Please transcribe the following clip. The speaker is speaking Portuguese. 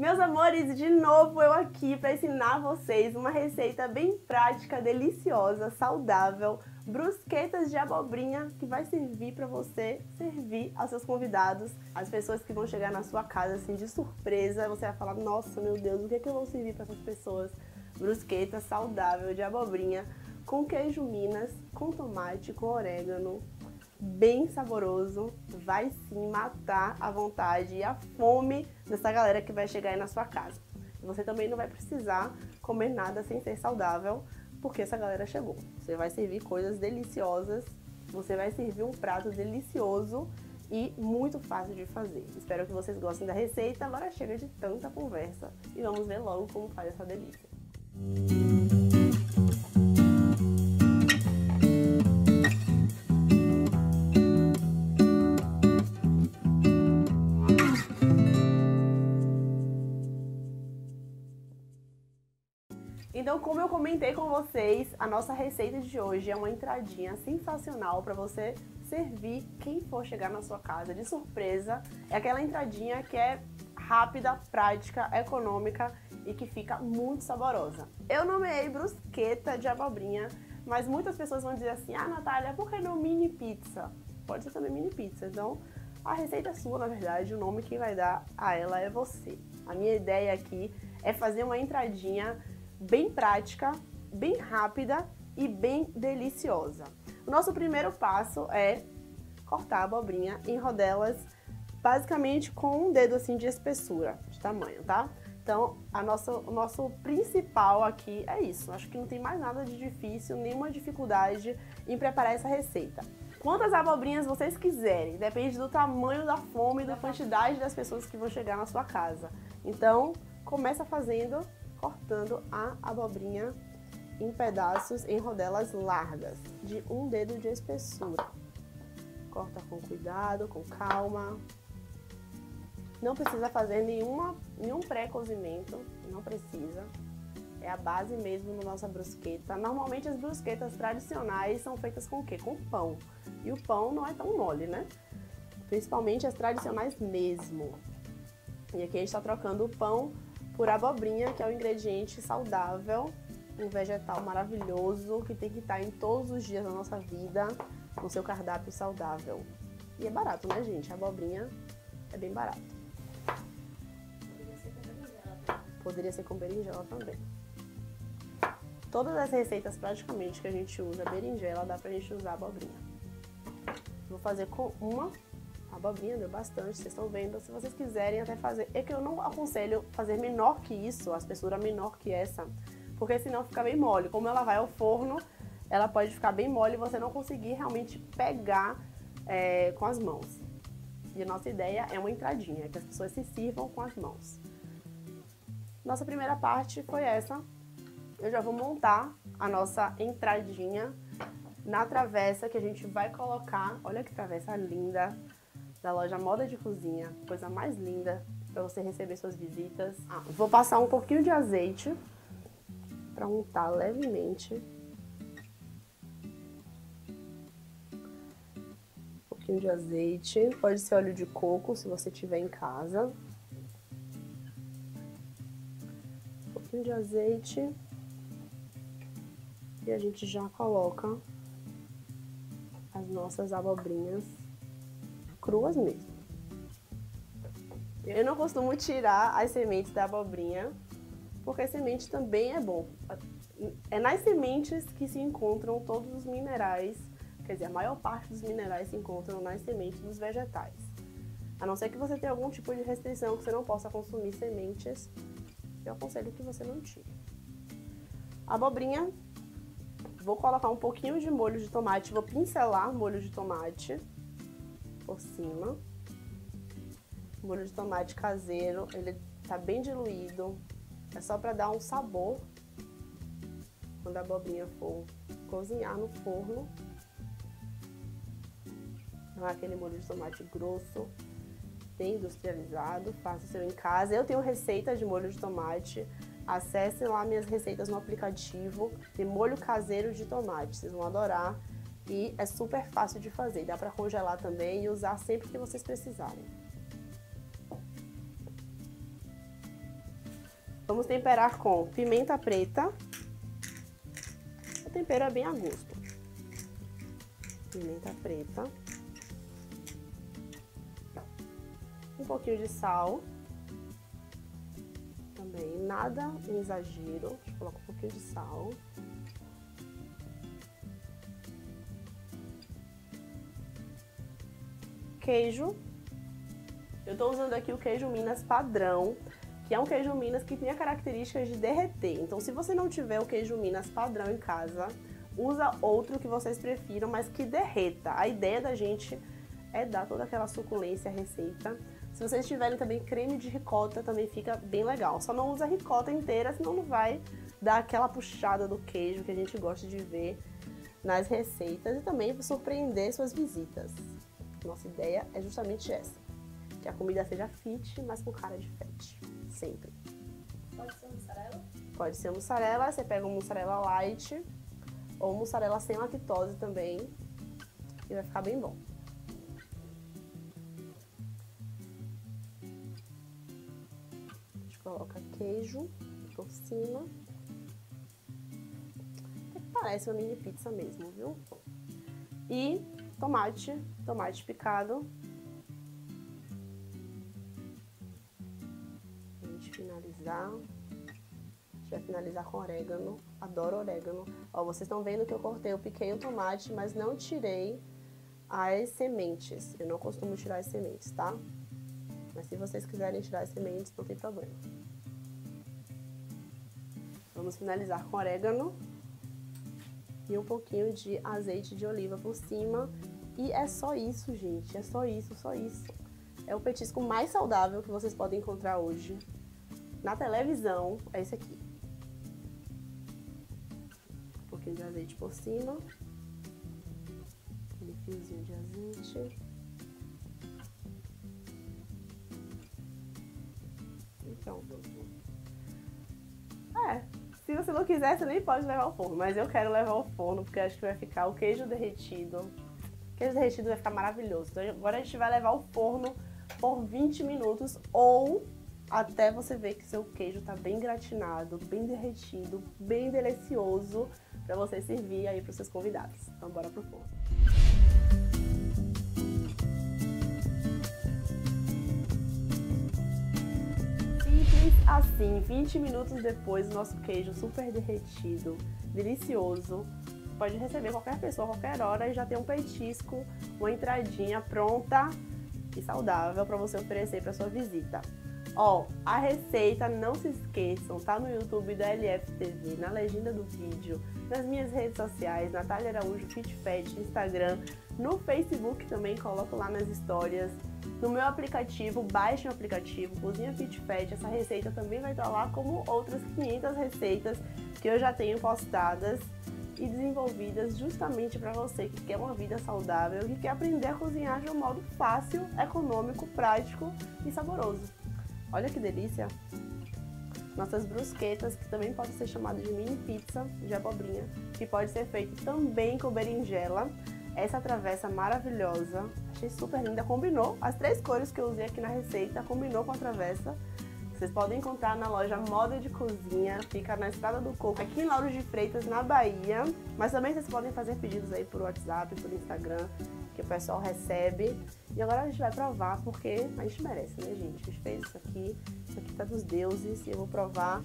Meus amores, de novo eu aqui para ensinar vocês uma receita bem prática, deliciosa, saudável, brusquetas de abobrinha que vai servir para você servir aos seus convidados, as pessoas que vão chegar na sua casa assim de surpresa, você vai falar: "Nossa, meu Deus, o que é que eu vou servir para essas pessoas?" Brusqueta saudável de abobrinha com queijo Minas, com tomate, com orégano, bem saboroso, vai sim matar a vontade e a fome dessa galera que vai chegar aí na sua casa. Você também não vai precisar comer nada sem ser saudável, porque essa galera chegou. Você vai servir coisas deliciosas, você vai servir um prato delicioso e muito fácil de fazer. Espero que vocês gostem da receita. Agora chega de tanta conversa e vamos ver logo como faz essa delícia. Então, como eu comentei com vocês, a nossa receita de hoje é uma entradinha sensacional para você servir quem for chegar na sua casa de surpresa. É aquela entradinha que é rápida, prática, econômica e que fica muito saborosa. Eu nomeei brusqueta de abobrinha, mas muitas pessoas vão dizer assim: "Ah, Natália, por que não mini pizza?" Pode ser também mini pizza. Então, a receita é sua, na verdade, o nome que vai dar a ela é você. A minha ideia aqui é fazer uma entradinha bem prática, bem rápida e bem deliciosa. O nosso primeiro passo é cortar a abobrinha em rodelas, basicamente com um dedo assim de espessura, de tamanho, tá? Então, a nossa, o nosso principal aqui é isso. Acho que não tem mais nada de difícil, nenhuma dificuldade em preparar essa receita. Quantas abobrinhas vocês quiserem, depende do tamanho da fome e da quantidade das pessoas que vão chegar na sua casa. Então, começa fazendo cortando a abobrinha em pedaços em rodelas largas, de um dedo de espessura. Corta com cuidado, com calma. Não precisa fazer nenhuma, nenhum pré-cozimento, não precisa. É a base mesmo da nossa brusqueta. Normalmente as brusquetas tradicionais são feitas com o quê? Com pão. E o pão não é tão mole, né? Principalmente as tradicionais mesmo. E aqui a gente está trocando o pão por abobrinha, que é um ingrediente saudável, um vegetal maravilhoso que tem que estar em todos os dias da nossa vida no seu cardápio saudável. E é barato, né, gente? A abobrinha é bem barato. Poderia ser com berinjela também. Todas as receitas praticamente que a gente usa berinjela, dá pra gente usar abobrinha. Vou fazer com uma abobrinha deu bastante, vocês estão vendo. Se vocês quiserem até fazer, é que eu não aconselho fazer menor que isso, a espessura menor que essa, porque senão fica bem mole. Como ela vai ao forno, ela pode ficar bem mole e você não conseguir realmente pegar é, com as mãos. E a nossa ideia é uma entradinha, que as pessoas se sirvam com as mãos. Nossa primeira parte foi essa. Eu já vou montar a nossa entradinha na travessa que a gente vai colocar. Olha que travessa linda da loja Moda de Cozinha, coisa mais linda para você receber suas visitas. Ah, vou passar um pouquinho de azeite para untar levemente. Um pouquinho de azeite, pode ser óleo de coco se você tiver em casa. Um pouquinho de azeite. E a gente já coloca as nossas abobrinhas cruas mesmo. Eu não costumo tirar as sementes da abobrinha, porque semente também é bom. É nas sementes que se encontram todos os minerais, quer dizer, a maior parte dos minerais se encontram nas sementes dos vegetais. A não ser que você tenha algum tipo de restrição que você não possa consumir sementes, eu aconselho que você não tire. A abobrinha, vou colocar um pouquinho de molho de tomate, vou pincelar molho de tomate por cima. O molho de tomate caseiro, ele tá bem diluído. É só para dar um sabor quando a abobrinha for cozinhar no forno. Não é aquele molho de tomate grosso, bem industrializado, faça o seu em casa. Eu tenho receita de molho de tomate. Acessem lá minhas receitas no aplicativo. Tem molho caseiro de tomate, vocês vão adorar e é super fácil de fazer. Dá para congelar também e usar sempre que vocês precisarem. Vamos temperar com pimenta preta. O tempero é bem a gosto. Pimenta preta. Um pouquinho de sal. Também nada em exagero. A gente coloca um pouquinho de sal. Queijo. Eu tô usando aqui o queijo Minas padrão que é um queijo Minas que tem a característica de derreter. Então, se você não tiver o queijo Minas padrão em casa, usa outro que vocês prefiram, mas que derreta. A ideia da gente é dar toda aquela suculência à receita. Se vocês tiverem também creme de ricota, também fica bem legal. Só não usa ricota inteira, senão não vai dar aquela puxada do queijo que a gente gosta de ver nas receitas e também surpreender suas visitas. Nossa ideia é justamente essa, que a comida seja fit, mas com cara de fete sempre. Pode ser mussarela? Pode ser mussarela, você pega um mussarela light ou mussarela sem lactose também e vai ficar bem bom. A gente coloca queijo por cima. Até que parece uma mini pizza mesmo, viu? E tomate, tomate picado finalizar. A gente vai finalizar com orégano. Adoro orégano. Ó, vocês estão vendo que eu cortei, eu piquei o tomate, mas não tirei as sementes. Eu não costumo tirar as sementes, tá? Mas se vocês quiserem tirar as sementes, não tem problema. Vamos finalizar com orégano e um pouquinho de azeite de oliva por cima. E é só isso, gente. É só isso, só isso. É o petisco mais saudável que vocês podem encontrar hoje na televisão é esse aqui. Um pouquinho de azeite por cima. Aquele fiozinho de azeite. Então, é, se você não quiser, você nem pode levar ao forno, mas eu quero levar ao forno porque acho que vai ficar o queijo derretido. O queijo derretido vai ficar maravilhoso. Então agora a gente vai levar ao forno por 20 minutos ou até você ver que seu queijo tá bem gratinado, bem derretido, bem delicioso para você servir aí para seus convidados. Então bora pro forno. Simples assim, 20 minutos depois, o nosso queijo super derretido, delicioso. Pode receber qualquer pessoa, qualquer hora e já tem um petisco, uma entradinha pronta e saudável para você oferecer para sua visita. Ó, a receita, não se esqueçam, tá no YouTube da LFTV, na legenda do vídeo, nas minhas redes sociais, Natália Araújo FitFet, Instagram, no Facebook também, coloco lá nas histórias. No meu aplicativo, baixe o aplicativo Cozinha FitFet, essa receita também vai estar lá, como outras 500 receitas que eu já tenho postadas e desenvolvidas justamente para você que quer uma vida saudável e que quer aprender a cozinhar de um modo fácil, econômico, prático e saboroso. Olha que delícia! Nossas brusquetas, que também podem ser chamadas de mini pizza de abobrinha, que pode ser feito também com berinjela. Essa travessa maravilhosa, achei super linda, combinou. As três cores que eu usei aqui na receita, combinou com a travessa. Vocês podem encontrar na loja Moda de Cozinha, fica na Estrada do Coco, aqui em Lauro de Freitas, na Bahia. Mas também vocês podem fazer pedidos aí por WhatsApp, por Instagram que o pessoal recebe. E agora a gente vai provar porque a gente merece, né, gente? A gente fez isso aqui, isso aqui tá dos deuses e eu vou provar.